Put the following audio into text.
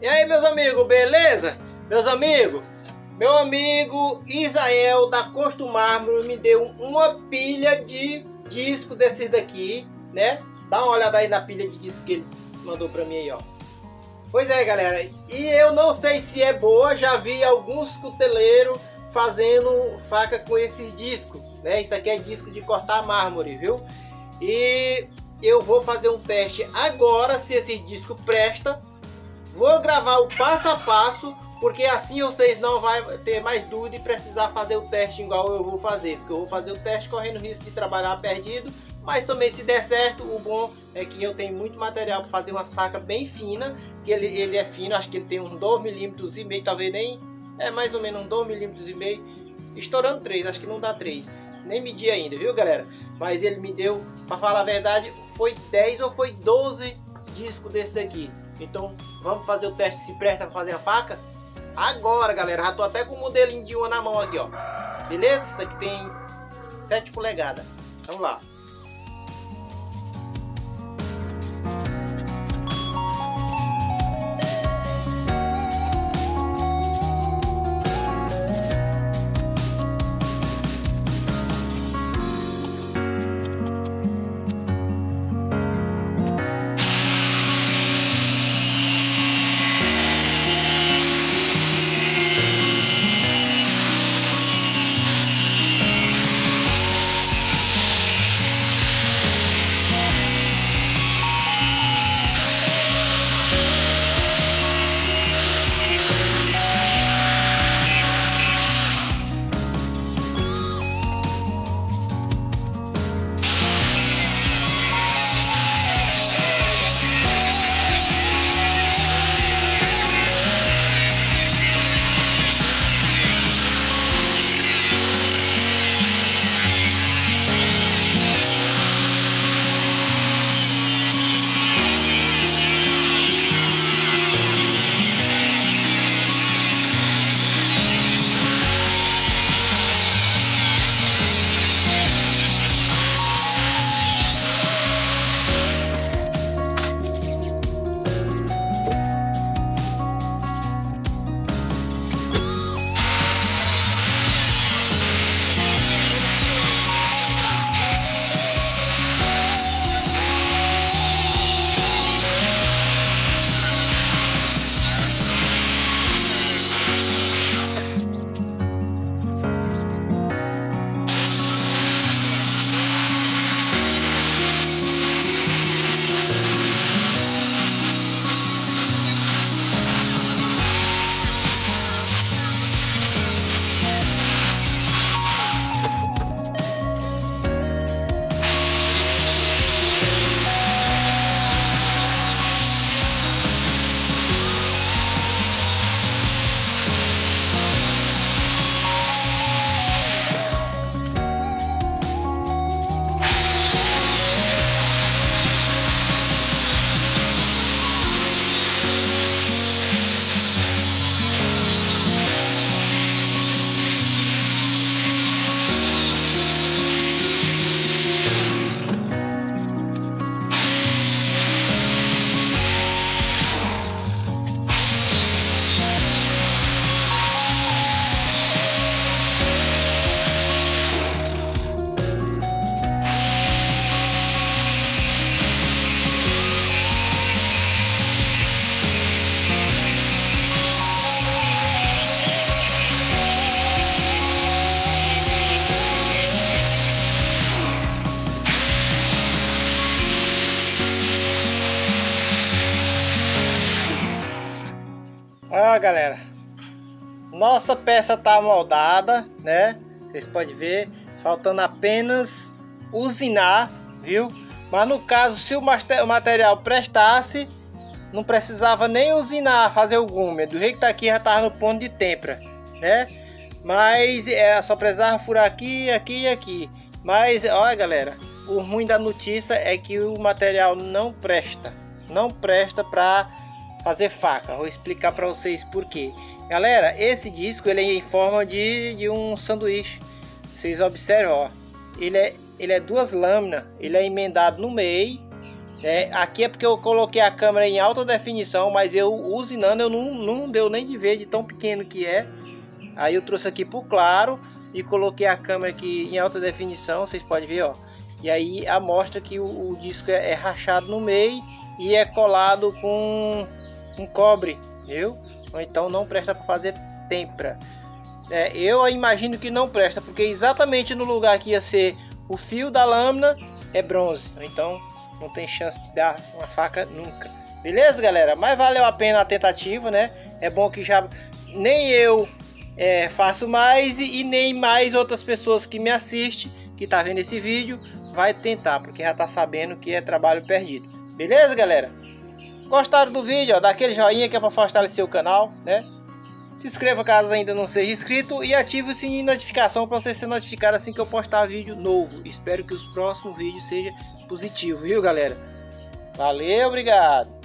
E aí meus amigos, beleza? Meus amigos, meu amigo Isael da Costo Mármore me deu uma pilha de disco desses daqui, né? Dá uma olhada aí na pilha de disco que ele mandou pra mim aí, ó. Pois é, galera, e eu não sei se é boa, já vi alguns cuteleiros fazendo faca com esses discos, né? Isso aqui é disco de cortar mármore, viu? E eu vou fazer um teste agora se esse disco presta. Vou gravar o passo a passo, porque assim vocês não vai ter mais dúvida e precisar fazer o teste igual eu vou fazer, porque eu vou fazer o teste correndo risco de trabalhar perdido mas também se der certo, o bom é que eu tenho muito material para fazer umas facas bem finas, que ele, ele é fino, acho que ele tem uns 2 milímetros e meio, talvez nem, é mais ou menos uns 2 milímetros e meio, estourando 3, acho que não dá 3, nem medi ainda, viu galera? Mas ele me deu, para falar a verdade, foi 10 ou foi 12 discos desse daqui. Então vamos fazer o teste se presta para fazer a faca? Agora galera, já tô até com o modelinho de uma na mão aqui ó. Beleza? Isso aqui tem 7 polegadas. Vamos lá. Olha galera, nossa peça tá moldada, né? Vocês podem ver, faltando apenas usinar, viu? Mas no caso, se o material prestasse, não precisava nem usinar, fazer o gume. Do jeito que tá aqui, já tava no ponto de tempra, né? Mas é só precisava furar aqui, aqui e aqui. Mas olha galera, o ruim da notícia é que o material não presta. Não presta para fazer faca. Vou explicar para vocês por quê. Galera, esse disco ele é em forma de, de um sanduíche. Vocês observam, ó. Ele é, ele é duas lâminas. Ele é emendado no meio, É, aqui é porque eu coloquei a câmera em alta definição, mas eu usinando eu não, não deu nem de ver de tão pequeno que é. Aí eu trouxe aqui pro claro e coloquei a câmera aqui em alta definição, vocês podem ver, ó. E aí mostra que o, o disco é, é, rachado no meio e é colado com um cobre, viu? Ou então não presta para fazer tempra. É, eu imagino que não presta, porque exatamente no lugar que ia ser o fio da lâmina é bronze. Então não tem chance de dar uma faca nunca. Beleza, galera? Mas valeu a pena a tentativa, né? É bom que já nem eu é, faço mais e, e, nem mais outras pessoas que me assistem, que tá vendo esse vídeo, vai tentar, porque já tá sabendo que é trabalho perdido. Beleza, galera? Gostaram do vídeo? Ó, dá aquele joinha que é para fortalecer o canal, né? Se inscreva caso ainda não seja inscrito e ative o sininho de notificação para você ser notificado assim que eu postar vídeo novo. Espero que os próximos vídeos sejam positivos, viu galera? Valeu, obrigado!